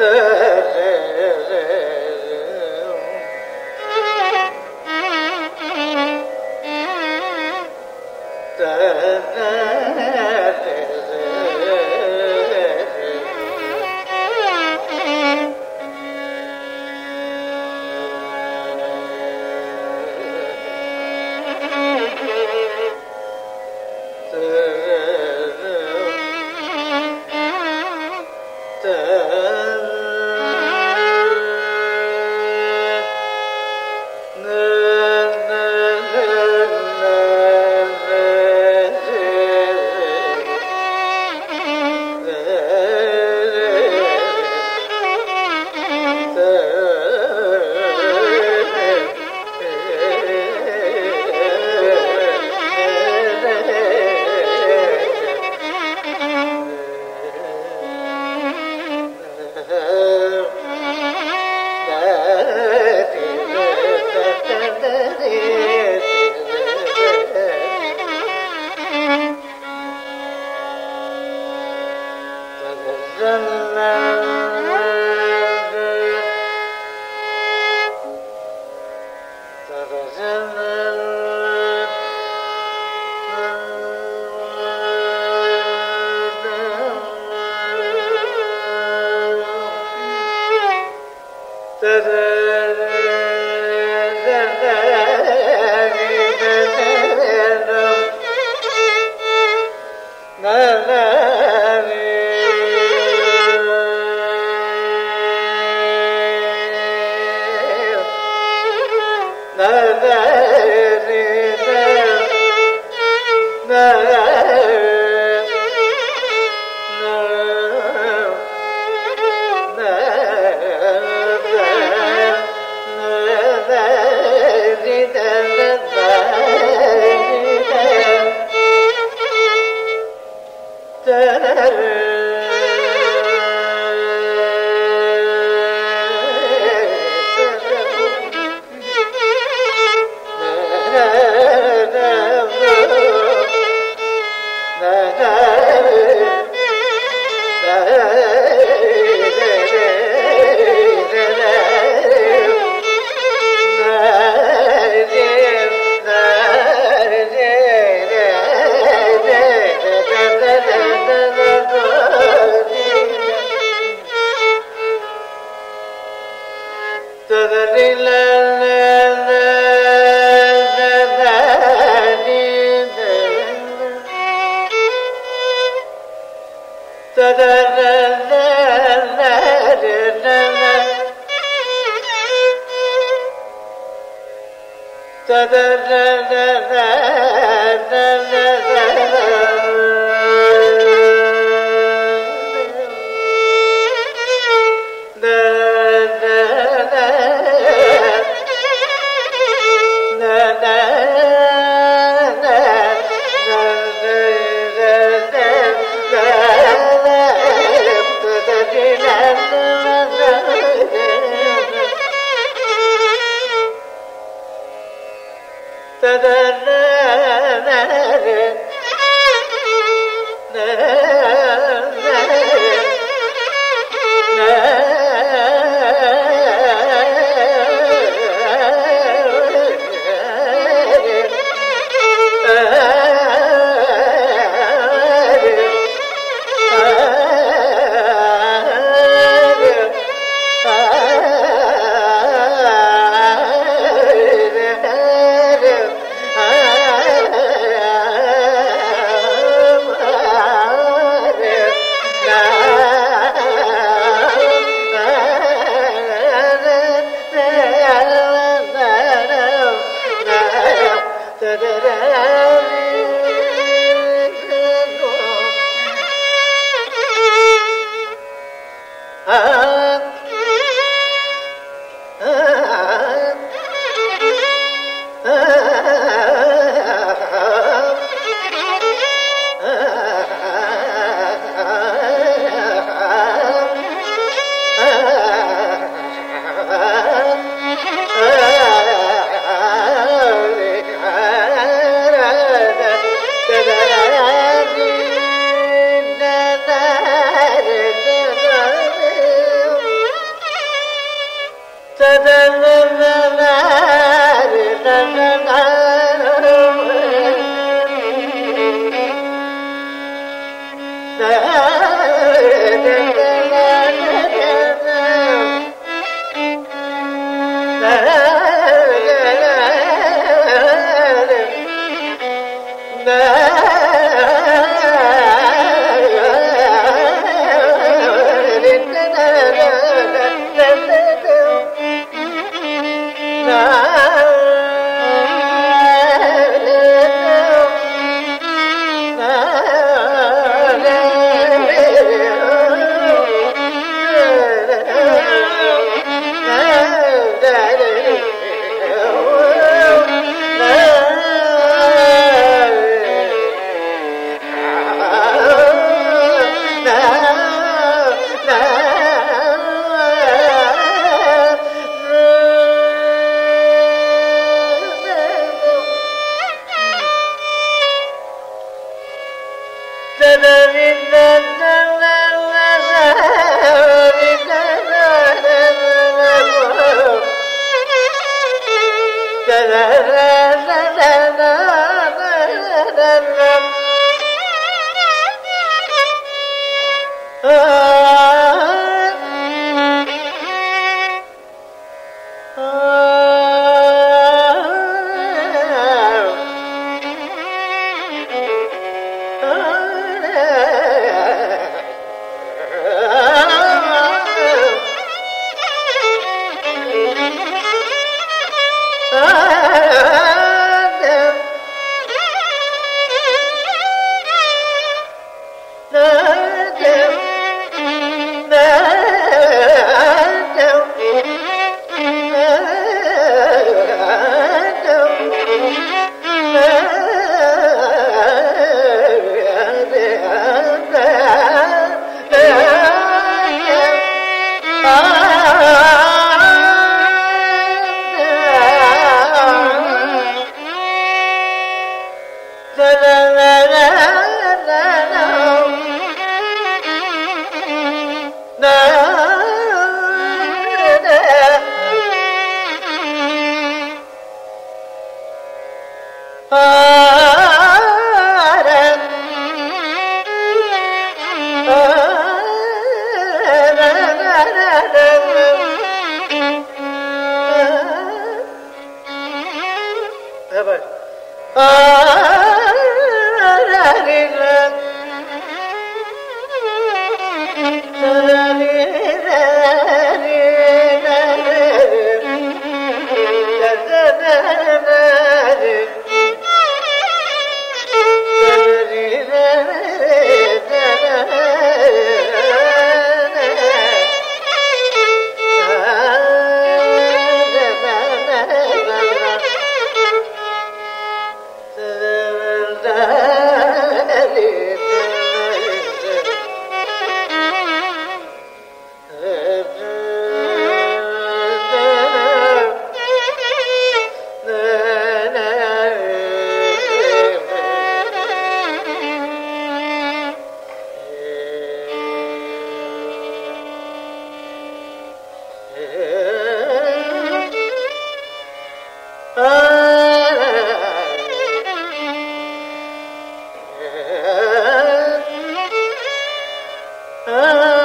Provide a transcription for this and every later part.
tere جَنَّاتٍ da da da da فبرأ the have a Oh.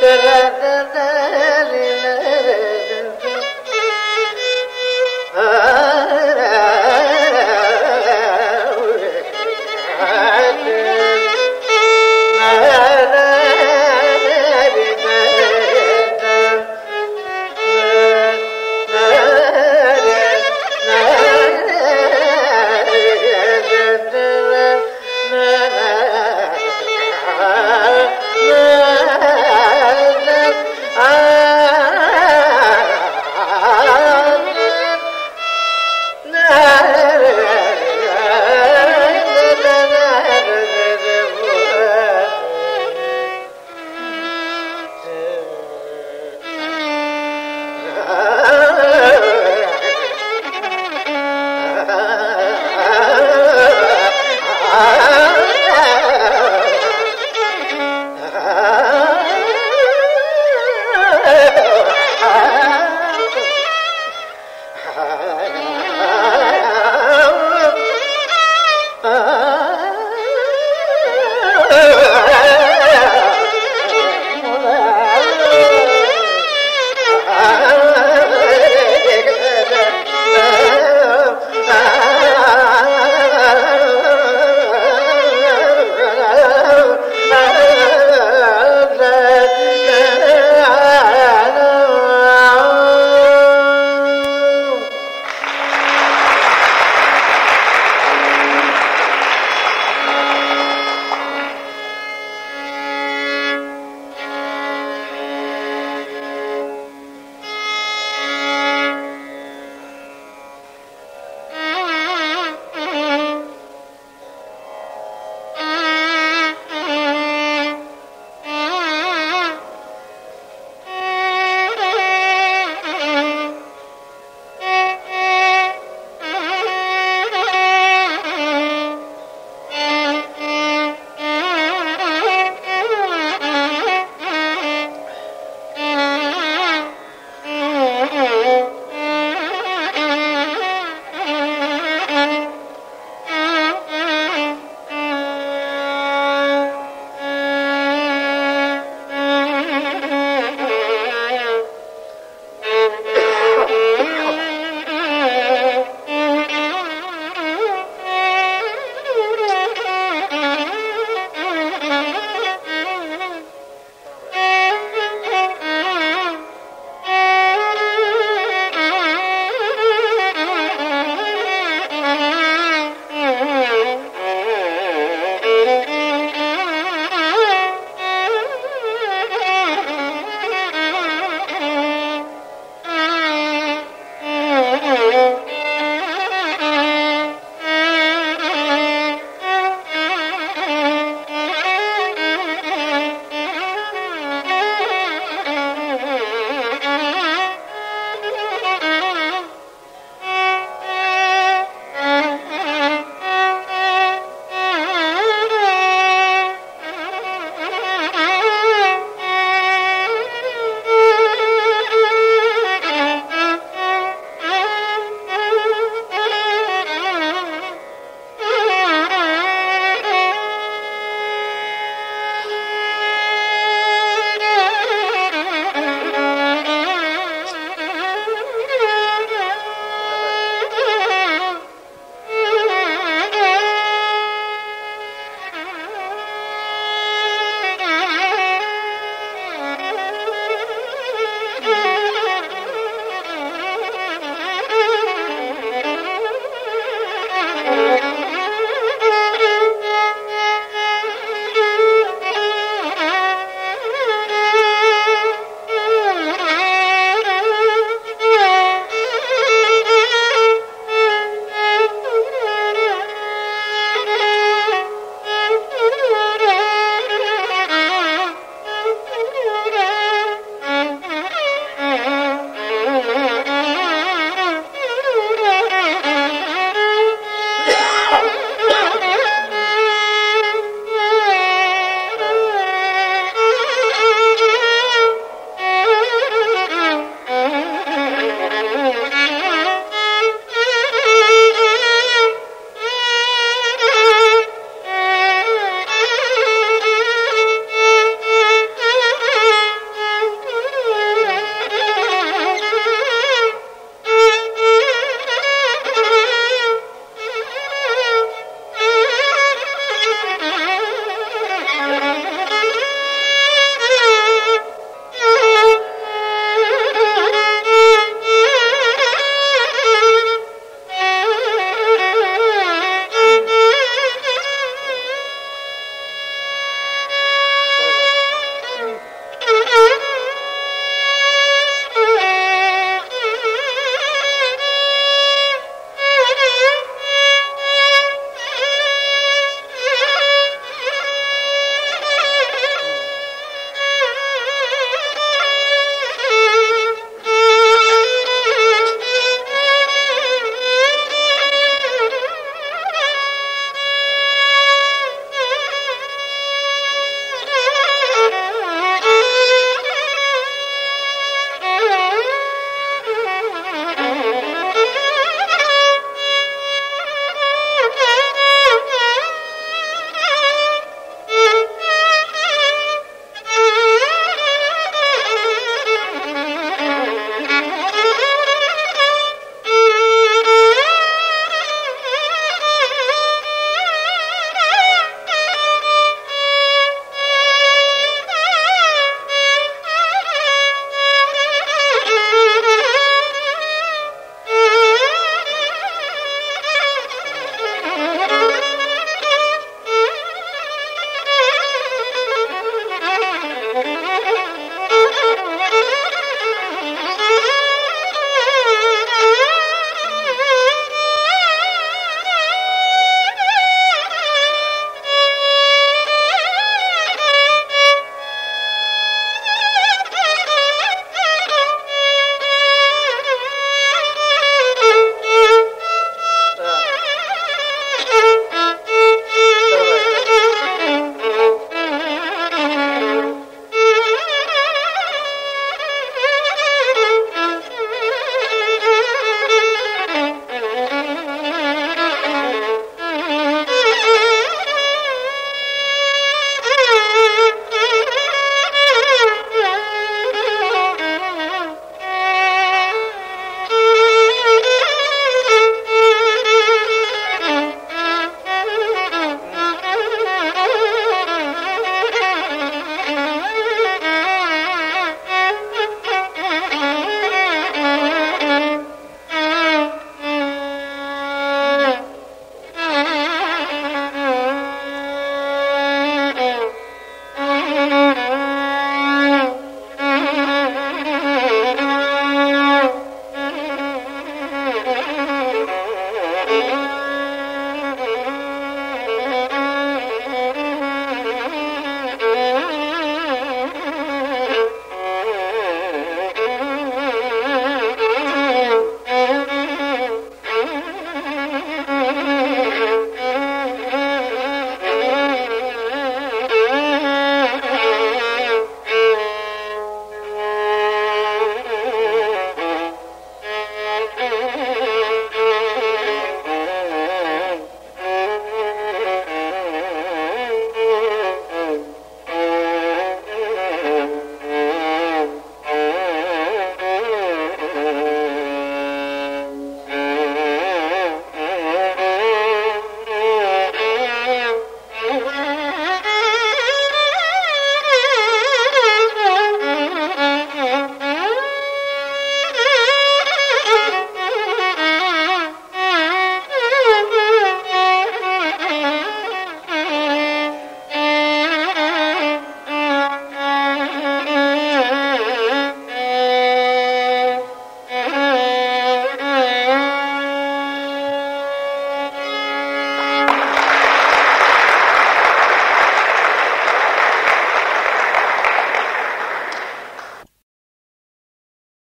da da da